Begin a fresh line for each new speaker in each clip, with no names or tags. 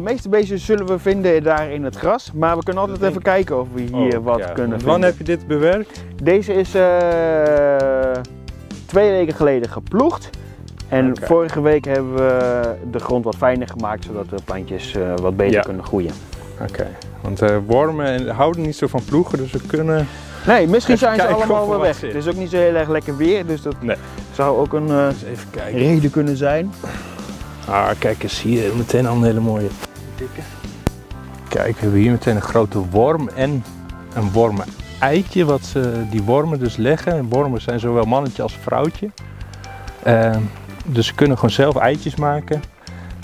meeste beestjes zullen we vinden daar in het gras. Maar we kunnen altijd even kijken of we hier
Oh,
wat
ja.
kunnen
Wanneer
vinden.
heb je dit bewerkt?
Deze is eh, twee weken geleden geploegd. En vorige week hebben we de grond wat fijner gemaakt, zodat de plantjes eh, wat beter
Ja.
kunnen groeien.
Oké. Want eh, wormen houden niet zo van ploegen, dus we kunnen...
Nee, misschien
Even
zijn ze allemaal wel weg. Het is ook niet zo heel erg lekker weer, dus dat
Nee.
zou ook een
even kijken.
reden kunnen zijn.
Ah, kijk eens hier, meteen al een hele mooie dikke. Kijk, we hebben hier meteen een grote worm en een wormen-eitje wat ze, die wormen dus leggen. En wormen zijn zowel mannetje als vrouwtje. Ehm, dus ze kunnen gewoon zelf eitjes maken.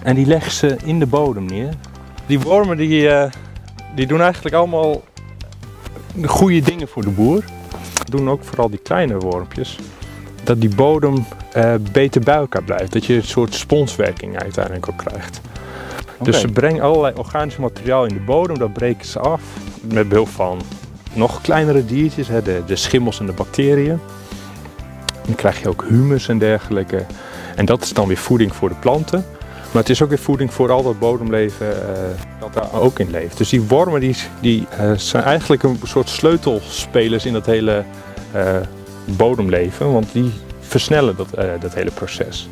En die leggen ze in de bodem neer. Die wormen die, eh, die doen eigenlijk allemaal de goede dingen voor de boer. Doen ook vooral die kleine wormpjes. Dat die bodem eh, beter bij elkaar blijft. Dat je een soort sponswerking uiteindelijk ook krijgt. Dus ze brengen allerlei organisch materiaal in de bodem, dat breken ze af met behulp van nog kleinere diertjes, hè, de, de schimmels en de bacteriën. Dan krijg je ook humus en dergelijke. En dat is dan weer voeding voor de planten. Maar het is ook weer voeding voor al dat bodemleven eh, dat daar ook in leeft. Dus die wormen die, die, eh, zijn eigenlijk een soort sleutelspelers in dat hele bodemleven. Want die versnellen dat, eh, dat hele proces.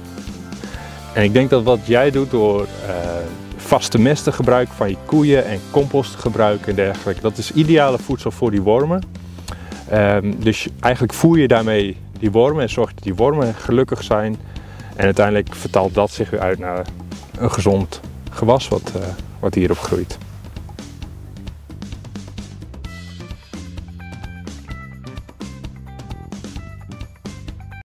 En ik denk dat wat jij doet door eh, vaste mest te gebruiken van je koeien en compost gebruiken en dergelijke, dat is ideale voedsel voor die wormen. Ehm, dus eigenlijk voer je daarmee die wormen en zorgt dat die wormen gelukkig zijn. En uiteindelijk vertaalt dat zich weer uit naar een gezond gewas wat, eh, wat hierop groeit.